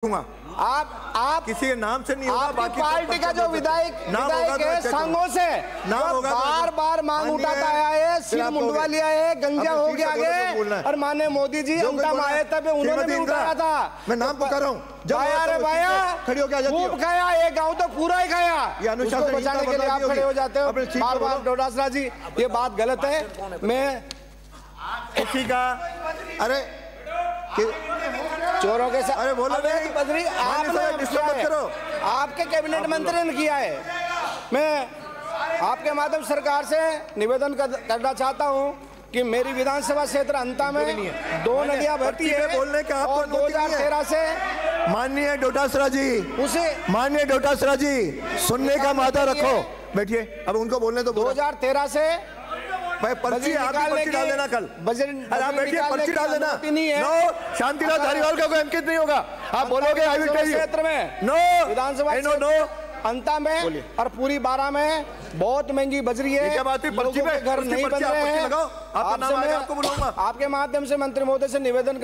दूँगा आप आप किसी के नाम से नहीं होगा बाकी पार्टी का जो विधायक विधायक तो है संघों से नाम होगा तो बार। बार मांग उठाता आया है सिर मुंडवा लिया है गंजा हो गया तो है। और माने मोदी जी अंतम आए तब उन्होंने भी उठाया था। मैं नाम पुकार रहा हूँ। भाया रे हूँ, भाया खड़ी आ जाती खूब खाया एक गाँव तो पूरा ही खाया। ये अनुशासन बचाने के लिए आप खड़े हो जाते हो। बार बार डोडासरा जी ये बात गलत है? मैं किसी का अरे चोरों के साथ अरे बोलो अवैध नहीं। बदरी मान्य आपने किया है। करो। आपके कैबिनेट मंत्री ने किया है मैं आपके माध्यम सरकार से निवेदन करना चाहता हूँ कि मेरी विधानसभा क्षेत्र अंता में दो नदियाँ बहती है बोलने का और अनुमति नहीं है। 2013 से माननीय डोटासरा जी उसे माननीय डोटासरा जी सुनने का मादा रखो बैठिए अब उनको बोलने तो बोलो 2013 से पर्ची आप पर्ची डाल देना कल। अरे आप बैठिए पर्ची डाल देना। नो शांतिलाल धारीवाल का कोई अंकित नहीं होगा। आप बोलोगे आई विल टेल यू क्षेत्र में नो। विधानसभा नो नो। अंता में और पूरी बारह में बहुत महँगी बजरी है। क्या बात है पर्ची पे- घर नहीं बन रहे हैं। आपके माध्यम से मंत्री महोदय से निवेदन